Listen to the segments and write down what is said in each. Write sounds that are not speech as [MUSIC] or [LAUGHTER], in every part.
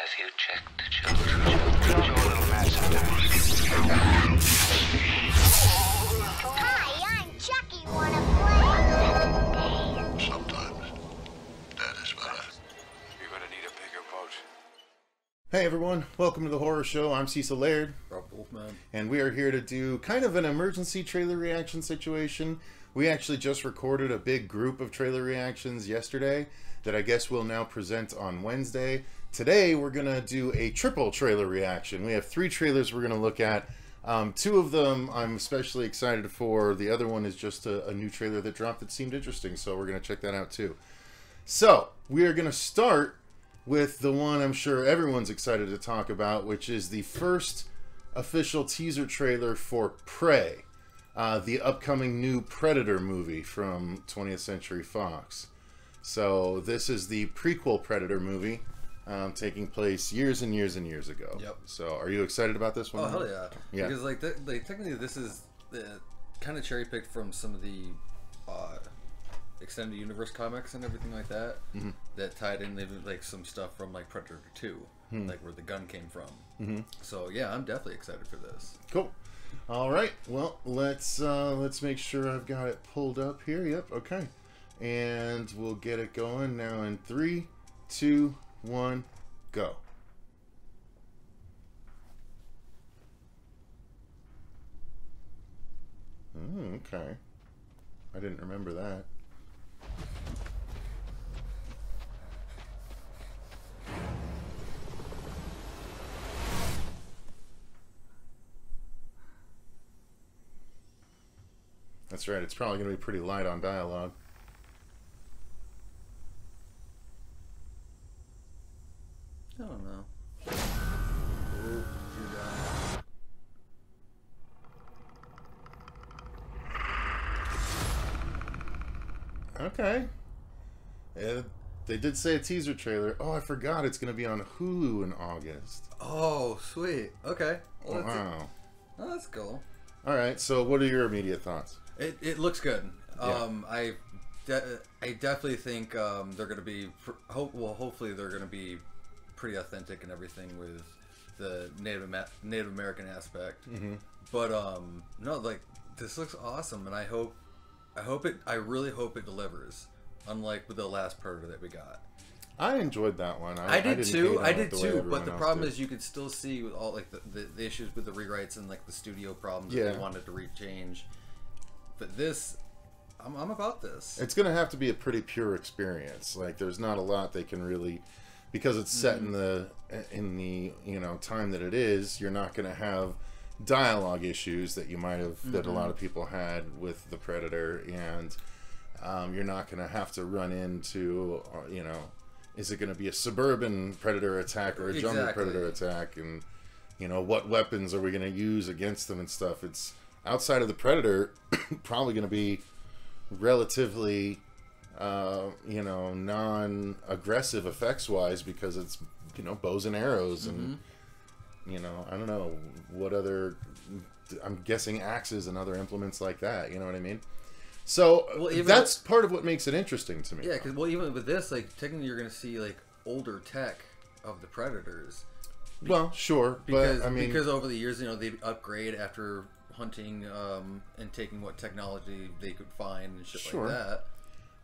Have you checked the children? You're little mad. Hi, I'm Chucky. Wanna play? Sometimes that is better. You're gonna need a bigger boat. Hey everyone, welcome to the horror show. I'm Cecil Laird, Rob Wolfman. and we are here to do kind of an emergency trailer reaction situation. We actually just recorded a big group of trailer reactions yesterday that I guess we'll now present on Wednesday. Today we're gonna do a triple trailer reaction. We have three trailers we're gonna look at. Um, two of them I'm especially excited for. The other one is just a, a new trailer that dropped that seemed interesting, so we're gonna check that out too. So we are gonna start with the one I'm sure everyone's excited to talk about, which is the first official teaser trailer for Prey, uh, the upcoming new Predator movie from 20th Century Fox. So this is the prequel Predator movie, um, taking place years and years and years ago. Yep. So are you excited about this one? Oh hell yeah! Yeah. Because like, th- like technically, this is the kind of cherry picked from some of the uh, extended universe comics and everything like that. Mm-hmm. That tied in like some stuff from like Predator Two, Hmm. like where the gun came from. Mm-hmm. So yeah, I'm definitely excited for this. Cool. All right. Well, let's uh, let's make sure I've got it pulled up here. Yep. Okay. And we'll get it going now in three, two, one, go. Mm, okay. I didn't remember that. That's right. It's probably going to be pretty light on dialogue. I don't know. Ooh, you're down. Okay. Yeah, they did say a teaser trailer. Oh, I forgot it's going to be on Hulu in August. Oh sweet. Okay. Well, that's, Wow. oh, that's cool. All right. So, what are your immediate thoughts? It, it looks good. Yeah. Um, I de- I definitely think um, they're going to be pr- hope well hopefully they're going to be pretty authentic and everything with the Native Ama- Native American aspect. Mm-hmm. But um, no, like this looks awesome, and I hope I hope it I really hope it delivers. Unlike with the last Predator that we got, I enjoyed that one. I, I did didn't hate too. I did too. But the problem did. is, you could still see with all like the, the, the issues with the rewrites and like the studio problems that Yeah. they wanted to rechange. But this, I'm, I'm about this. it's going to have to be a pretty pure experience. Like, there's not a lot they can really, because it's set in mm-hmm. the in the you know time that it is. You're not going to have dialogue issues that you might have that a lot of people had with the Predator, and um, you're not going to have to run into uh, you know, is it going to be a suburban Predator attack or a jungle Predator attack, and you know what weapons are we going to use against them and stuff. It's outside of the Predator, [COUGHS] probably going to be relatively uh, you know non-aggressive effects wise because it's you know bows and arrows and Mm-hmm. You know i don't know what other i'm guessing axes and other implements like that you know what i mean so Well, even- that's part of what makes it interesting to me Yeah, because well, even with this, like technically, you're gonna see like older tech of the Predators well sure because but i mean because over the years, you know, they upgrade after hunting um, and taking what technology they could find and shit Sure. like that.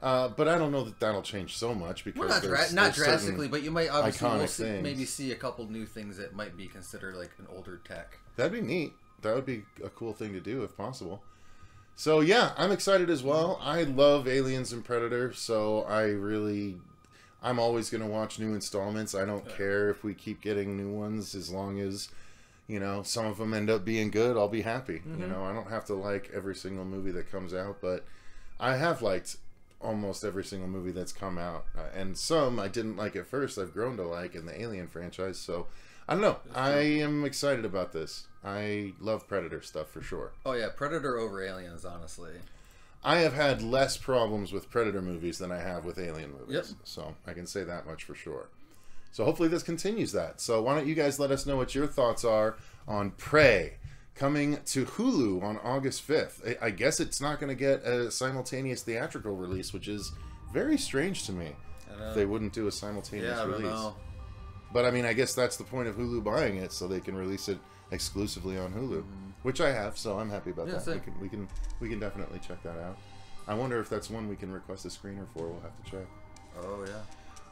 Uh, but i don't know that that'll change so much because Well, not, there's- not there's drastically, but you might obviously we'll see, maybe see a couple new things that might be considered like an older tech. That'd be neat. That would be a cool thing to do if possible. So yeah, I'm excited as well. I love Aliens and Predator, so I really I'm always going to watch new installments. I don't care if we keep getting new ones as long as you know, some of them end up being good, I'll be happy. You know, I don't have to like every single movie that comes out, but I have liked almost every single movie that's come out, uh, and some I didn't like at first. I've grown to like in the Alien franchise, so I don't know. I am excited about this. I love Predator stuff for sure. Oh yeah, Predator over Aliens, honestly. I have had less problems with Predator movies than I have with Alien movies. Yep. So I can say that much for sure. So hopefully this continues that. So why don't you guys let us know what your thoughts are on Prey coming to Hulu on August 5th. I- I guess it's not going to get a simultaneous theatrical release, which is very strange to me. They wouldn't do a simultaneous Yeah, I don't release. know. but I mean, I guess that's the point of Hulu buying it, so they can release it exclusively on Hulu, mm-hmm. which I have, so I'm happy about Yeah, that. We can we can we can definitely check that out. I wonder if that's one we can request a screener for. We'll have to check. Oh yeah.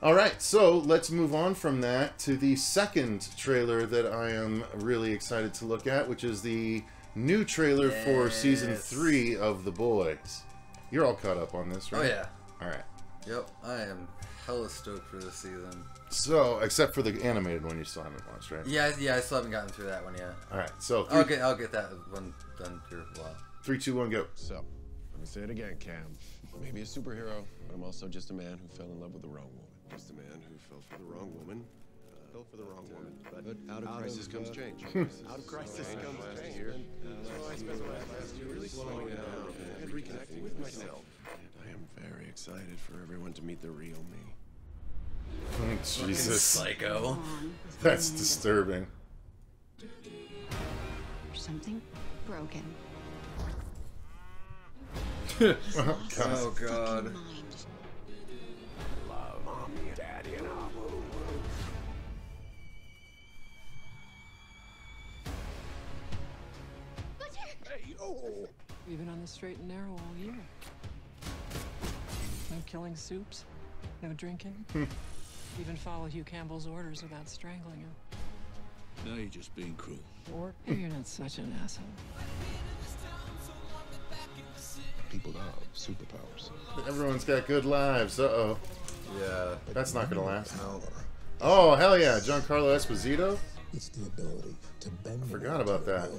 All right, so let's move on from that to the second trailer that I am really excited to look at, which is the new trailer for season three of The Boys. You're all caught up on this, right? Oh yeah. All right. Yep. I am hella stoked for this season. So, except for the animated one, you still haven't watched, right? Yeah, yeah. I still haven't gotten through that one yet. All right. So, three, I'll get I'll get that one done here a while. three, two, one, go. So, let me say it again, Cam. Maybe a superhero, but I'm also just a man who fell in love with the wrong woman. Just a man who fell for the wrong woman. Uh, fell for the wrong woman. But, But out of crisis comes change. out of crisis comes change. [LAUGHS] Here. So I spent the last year really slowing down and reconnecting with myself. And I am very excited for everyone to meet the real me. Jesus, Psycho. that's disturbing. Something broken. [LAUGHS] God. Oh god. Mind. We've been on the straight and narrow all year. No killing supes, no drinking. Even follow Hugh Campbell's orders without strangling him. Now you're just being cruel. Or you're not such an asshole. People love superpowers. Everyone's got good lives. Uh oh. Yeah. That's not gonna last. No. Oh hell yeah, Giancarlo Esposito. It's the ability to bend. I Forgot about that. The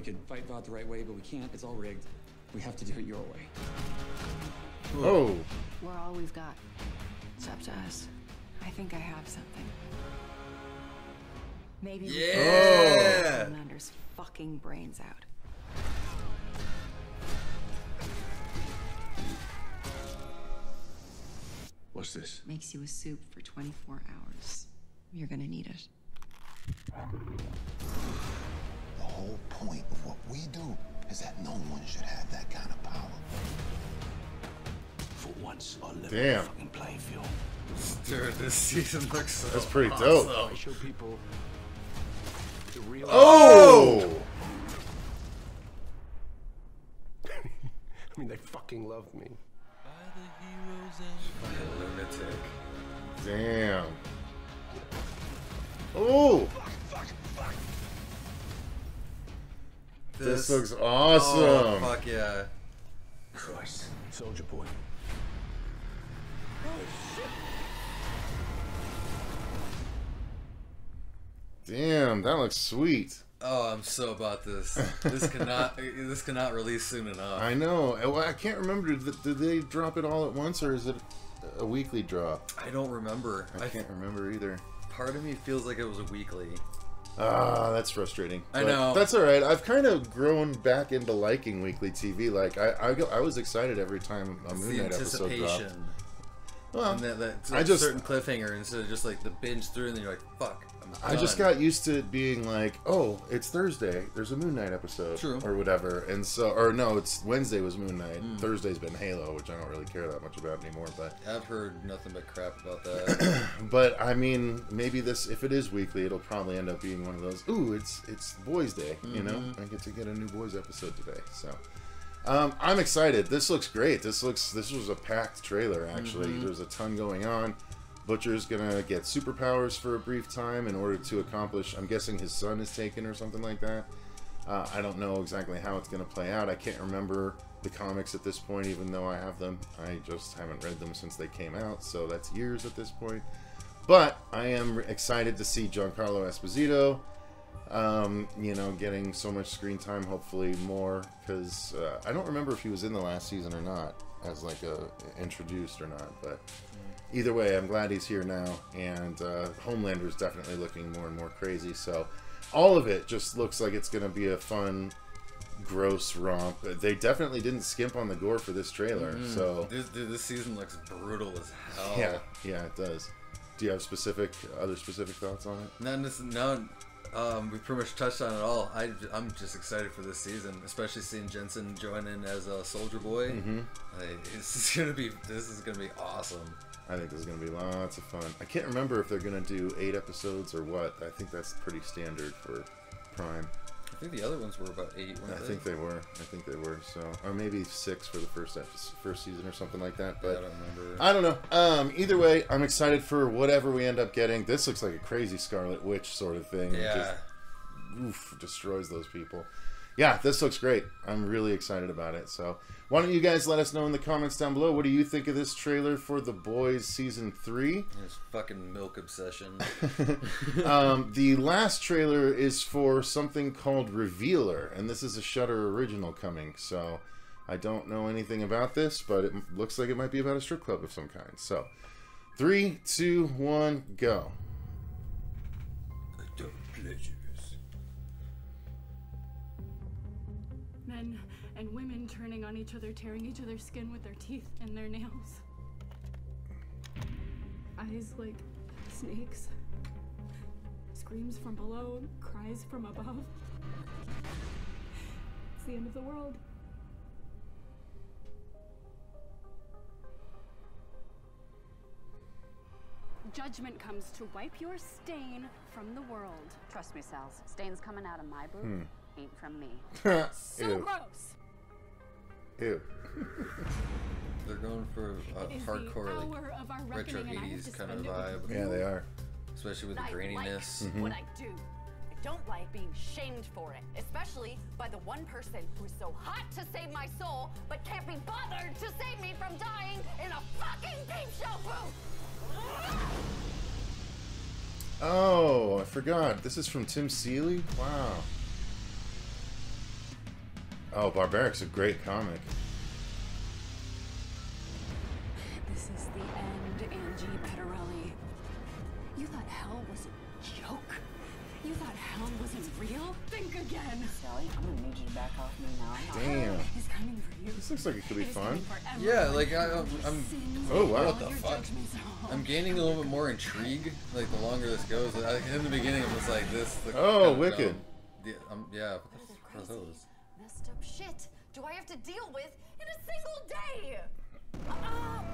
we could fight Vought the right way, but we can't. It's all rigged. We have to do it your way. Oh, We're all we've got. It's up to us. I think I have something. Maybe we can Yeah. blow fucking brains out. What's this? Makes you a supe for 24 hours. You're gonna need it. The whole point of what we do is that no one should have that kind of power. For once, on level Damn. fucking playing field. Dude, this season looks so That's pretty dope. awesome. I show people the real. oh. [LAUGHS] I mean, they fucking love me. Lunatic. Damn. Oh, this looks Oh, awesome. fuck yeah. Christ, Soldier Boy. Oh shit. Damn, that looks sweet. Oh, I'm so about this. This cannot. [LAUGHS] this cannot release soon enough. I know. Uh, well, I can't remember. Did, did they drop it all at once, or is it a weekly drop? I don't remember. I I, can't remember either. part of me feels like it was a weekly. Ah, that's frustrating. I know. That's all right. I've kind of grown back into liking weekly TV. Like I, I, go, I was excited every time a Moon Knight episode dropped. anticipation. Well, And that, that I just- certain cliffhanger instead of just like the binge through and then you're like, fuck. I'm just got used to it being like, oh, it's Thursday. There's a Moon Knight episode, True. or whatever. And so, or no, it's Wednesday was Moon Knight. Hmm. Thursday's been Halo, which I don't really care that much about anymore. But, I've heard nothing but crap about that. [CLEARS THROAT] but I mean, maybe this, if it is weekly, it'll probably end up being one of those. Ooh, it's it's Boys Day. You know, Mm-hmm. I get to get a new Boys episode today. So. Um, I'm excited. This looks great. This looks. This was a packed trailer. Actually, Mm-hmm. there's a ton going on. Butcher's gonna get superpowers for a brief time in order to accomplish. I'm guessing his son is taken or something like that. Uh, I don't know exactly how it's gonna play out. I can't remember the comics at this point, even though I have them. I just haven't read them since they came out, so that's years at this point. But I am excited to see Giancarlo Esposito um, you know, getting so much screen time, hopefully more, because uh, I don't remember if he was in the last season or not, as like a introduced or not. But either way, I'm glad he's here now, and uh, Homelander's definitely looking more and more crazy. So all of it just looks like it's going to be a fun, gross romp. They definitely didn't skimp on the gore for this trailer, so this, this season looks brutal as hell. yeah, yeah, it does. Do you have specific other specific thoughts on it? Not necess- no, Um, we pretty much touched on it all. I, I'm just excited for this season, especially seeing Jensen join in as a Soldier Boy. Mhm. Like, [LAUGHS] this is gonna be this is gonna be awesome. I think this is going to be lots of fun. I can't remember if they're going to do eight episodes or what. I think that's pretty standard for Prime. I think the other ones were about eight. I weren't think they were. I think they were. So, or maybe six for the first episode, first season or something like that. But I don't remember. I don't know. Um, either way, I'm excited for whatever we end up getting. This looks like a crazy Scarlet Witch sort of thing. Yeah. Just, oof, destroys those people. Yeah, this looks great. I'm really excited about it. So, why don't you guys let us know in the comments down below? What do you think of this trailer for The Boys season three? This fucking milk obsession. [LAUGHS] um, the last trailer is for something called Revealer, and this is a Shudder original coming. So I don't know anything about this, but it looks like it might be about a strip club of some kind. So three, two, one, go. Men and women turning on each other, tearing each other's skin with their teeth and their nails. Eyes like snakes. Screams from below, cries from above. It's the end of the world. Judgment comes to wipe your stain from the world. Trust me, Sal's. Stains coming out of my boot. Hmm. Ain't from me. [LAUGHS] So Ew. gross. Ew. [LAUGHS] They're going for a It is hardcore, hour of our like retro reckoning, and I have '80s kind of spend it with vibe. Yeah, they are. Especially with the I graininess. like what I do. I don't like being shamed for it, especially by the one person who's so hot to save my soul, but can't be bothered to save me from dying in a fucking peep show booth. Oh, I forgot. This is from Tim Seeley? Wow. Oh, Barbaric's a great comic. This is the end, Angie Petterelli. You thought hell was a joke? You thought hell wasn't real? Think again. Sally, I'm gonna need you to back off me now. Damn. Hell is coming for you. This looks like it could be It is fun. Yeah, like I, I'm, I'm. Oh, wow. What the fuck? I'm gaining a little bit more intrigue. Like the longer this goes, like, in the beginning, it was like this. Oh, wicked. dumb. Yeah, um, yeah. What the fuck are those? Messed up shit do I have to deal with in a single day? Ah,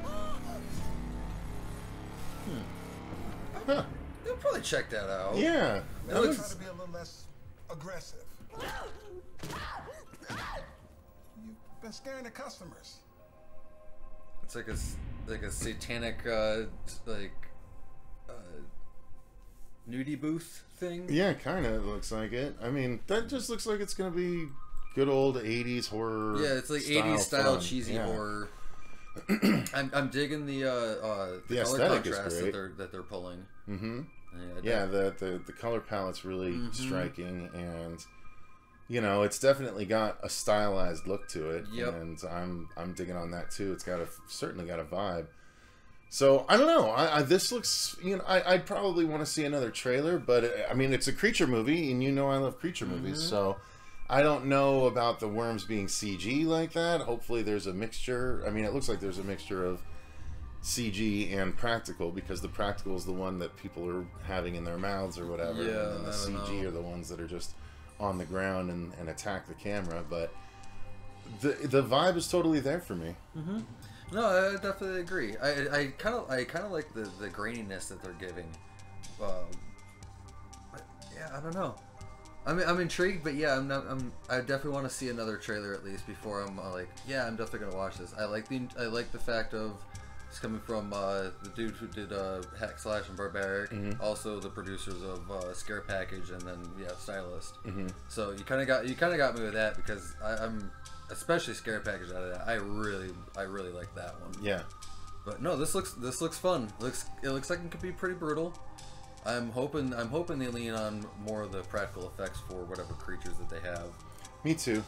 Huh. You'll probably check that out. Yeah. It That looks. looks- Try to be a little less aggressive. You've been scaring the customers. It's like a s- like a satanic uh like uh nudie booth thing. Yeah, kind of looks like it. I mean, that just looks like it's going to be good old 80s horror. Yeah, it's like style 80s style fun. cheesy Yeah. horror. [CLEARS THROAT] I'm, I'm digging the uh, uh the, The color contrast that they're that they're pulling. Mm-hmm. Yeah, Yeah, the, the the color palette's really Mhm. striking, and you know, it's definitely got a stylized look to it. Yep. And I'm I'm digging on that too. It's got a certainly got a vibe. So I don't know. I, I this looks you know I I'd probably want to see another trailer, but I mean it's a creature movie, and you know I love creature movies, Mhm. so. I don't know about the worms being CG like that. Hopefully, there's a mixture. I mean, it looks like there's a mixture of CG and practical because the practical is the one that people are having in their mouths or whatever. Yeah, and then the CG know. are the ones that are just on the ground and, and attack the camera. But the the vibe is totally there for me. Mm-hmm. No, I definitely agree. I I kind of I kind of like the the graininess that they're giving. But yeah, I don't know. I'm I'm intrigued, but yeah, I'm not. I'm I definitely want to see another trailer at least before I'm uh, like, yeah, I'm definitely gonna watch this. I like the I like the fact of it's coming from uh, the dude who did uh, Hack Slash and Barbaric, Mhm. also the producers of uh, Scare Package, and then yeah, Stylist. Mhm. So you kind of got you kind of got me with that because I, I'm especially Scare Package out of that. I really I really like that one. Yeah. But no, this looks this looks fun. looks it looks like it could be pretty brutal. I'm hoping I'm hoping they lean on more of the practical effects for whatever creatures that they have. Me too.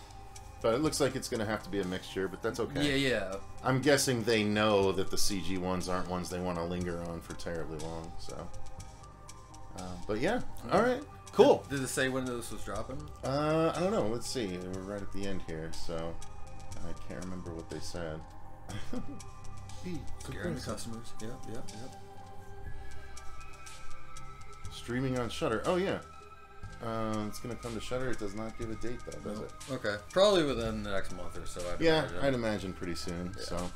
But it looks like it's going to have to be a mixture, but that's okay. Yeah, yeah. I'm guessing they know that the CG ones aren't ones they want to linger on for terribly long. So, uh, but yeah, all right, cool. Did, did it say when this was dropping? Uh, I don't know. Let's see. We're right at the end here, so I can't remember what they said. [LAUGHS] Scaring the customers. Yep, yep, yep. Streaming on Shudder. Oh yeah. Uh, it's gonna come to Shudder. It does not give a date though, does it? Okay, probably within the next month or so. I'd Yeah, imagine. I'd imagine pretty soon. So,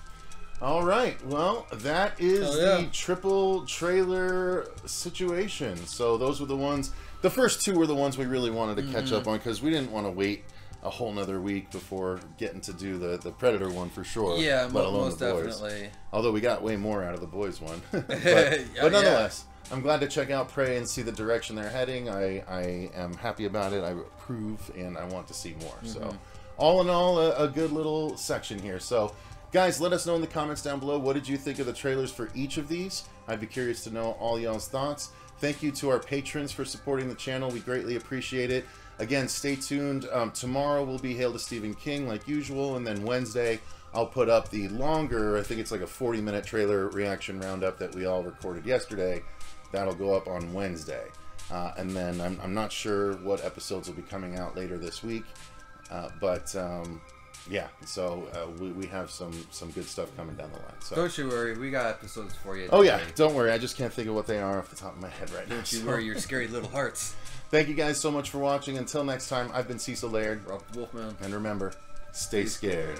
all right. Well, that is yeah. the triple trailer situation. So those were the ones. The first two were the ones we really wanted to catch Mhm. up on because we didn't want to wait a whole nother week before getting to do the the Predator one for sure. Yeah, let alone most the boys. definitely. Although we got way more out of the boys one, [LAUGHS] but, [LAUGHS] but yeah. nonetheless. I'm glad to check out Prey and see the direction they're heading. I, I am happy about it. I approve and I want to see more. So, Mhm. all in all, a, a good little section here. So, guys, let us know in the comments down below what did you think of the trailers for each of these. I'd be curious to know all y'all's thoughts. Thank you to our patrons for supporting the channel. We greatly appreciate it. Again, stay tuned. Um, tomorrow will be Hail to Stephen King like usual, and then Wednesday I'll put up the longer, I think it's like a 40 minute trailer reaction roundup that we all recorded yesterday. That'll go up on Wednesday. Uh, and then I'm, I'm not sure what episodes will be coming out later this week. Uh, but um, yeah, so uh, we, we have some, some good stuff coming down the line. So. Don't you worry, we got episodes for you. Oh yeah, don't worry. I just can't think of what they are off the top of my head right now. Don't you so- worry, your scary little [LAUGHS] hearts. Thank you guys so much for watching. Until next time, I've been Cecil Laird. Rob Wolfman. And remember, stay scared.